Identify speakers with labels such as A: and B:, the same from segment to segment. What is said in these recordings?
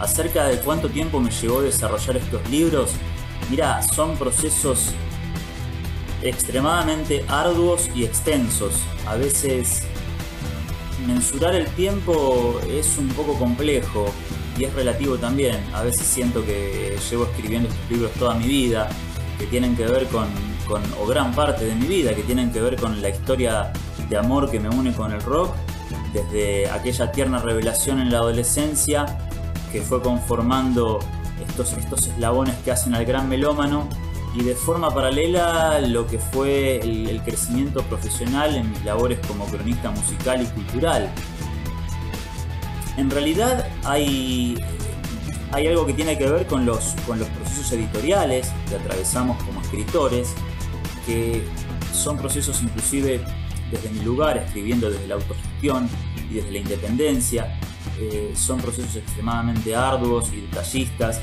A: acerca de cuánto tiempo me llevó desarrollar estos libros, mira, son procesos extremadamente arduos y extensos. A veces mensurar el tiempo es un poco complejo y es relativo también. A veces siento que llevo escribiendo estos libros toda mi vida, que tienen que ver con, con, o gran parte de mi vida, que tienen que ver con la historia de amor que me une con el rock, desde aquella tierna revelación en la adolescencia que fue conformando estos, estos eslabones que hacen al gran melómano y de forma paralela lo que fue el, crecimiento profesional en mis labores como cronista musical y cultural. En realidad hay, hay algo que tiene que ver con los, con los procesos editoriales que atravesamos como escritores, que son procesos inclusive desde mi lugar, escribiendo desde la autogestión y desde la independencia, eh, son procesos extremadamente arduos y detallistas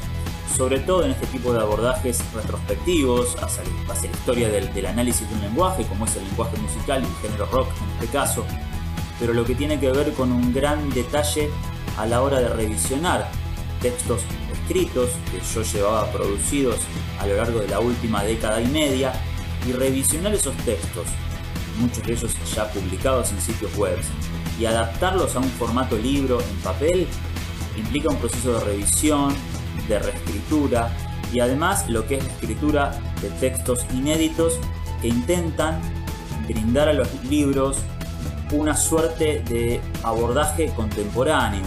A: sobre todo en este tipo de abordajes retrospectivos hacia, la historia del, análisis de un lenguaje, como es el lenguaje musical y el género rock en este caso, pero lo que tiene que ver con un gran detalle a la hora de revisionar textos escritos que yo llevaba producidos a lo largo de la última década y media y revisionar esos textos, muchos de ellos ya publicados en sitios web, y adaptarlos a un formato libro en papel implica un proceso de revisión, de reescritura y además lo que es la escritura de textos inéditos que intentan brindar a los libros una suerte de abordaje contemporáneo,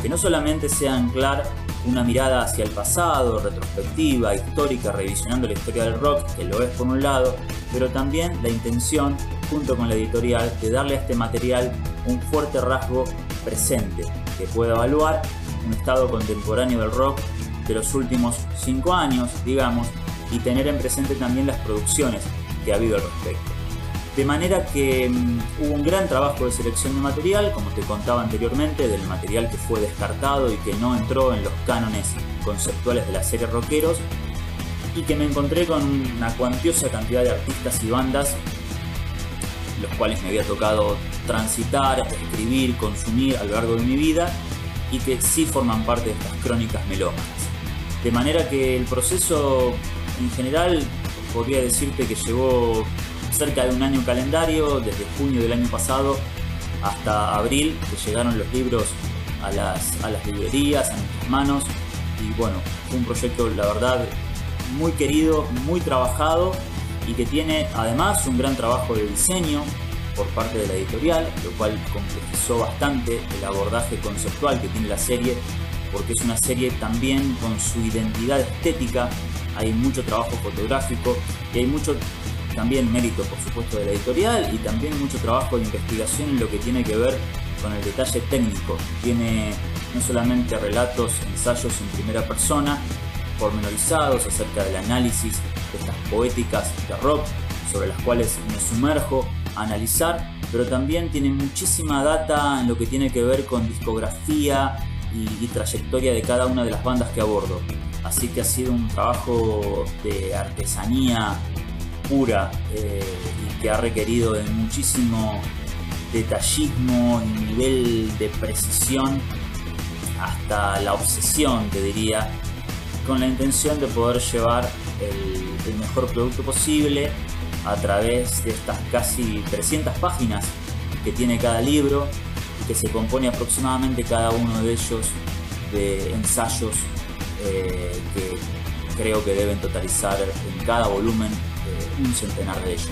A: que no solamente sea anclar una mirada hacia el pasado, retrospectiva, histórica, revisionando la historia del rock, que lo es por un lado, pero también la intención, junto con la editorial, de darle a este material un fuerte rasgo presente, que pueda evaluar un estado contemporáneo del rock de los últimos cinco años, digamos, y tener en presente también las producciones que ha habido al respecto. De manera que mm, hubo un gran trabajo de selección de material, como te contaba anteriormente, del material que fue descartado y que no entró en los cánones conceptuales de la serie Rockeros, y que me encontré con una cuantiosa cantidad de artistas y bandas, los cuales me había tocado transitar, escribir, consumir a lo largo de mi vida, y que sí forman parte de estas crónicas melómanas. De manera que el proceso en general podría decirte que llevó cerca de un año calendario, desde junio del año pasado hasta abril, que llegaron los libros a las, a las librerías, a nuestras manos. Y bueno, fue un proyecto, la verdad, muy querido, muy trabajado y que tiene además un gran trabajo de diseño por parte de la editorial, lo cual complejizó bastante el abordaje conceptual que tiene la serie porque es una serie también con su identidad estética, hay mucho trabajo fotográfico y hay mucho también mérito por supuesto de la editorial y también mucho trabajo de investigación en lo que tiene que ver con el detalle técnico. Tiene no solamente relatos, ensayos en primera persona, pormenorizados acerca del análisis de estas poéticas de rock sobre las cuales me sumerjo a analizar, pero también tiene muchísima data en lo que tiene que ver con discografía, y, trayectoria de cada una de las bandas que abordo. Así que ha sido un trabajo de artesanía pura eh, y que ha requerido de muchísimo detallismo y nivel de precisión hasta la obsesión, te diría, con la intención de poder llevar el, mejor producto posible a través de estas casi 300 páginas que tiene cada libro que se compone aproximadamente cada uno de ellos de ensayos eh, que creo que deben totalizar en cada volumen eh, un centenar de ellos.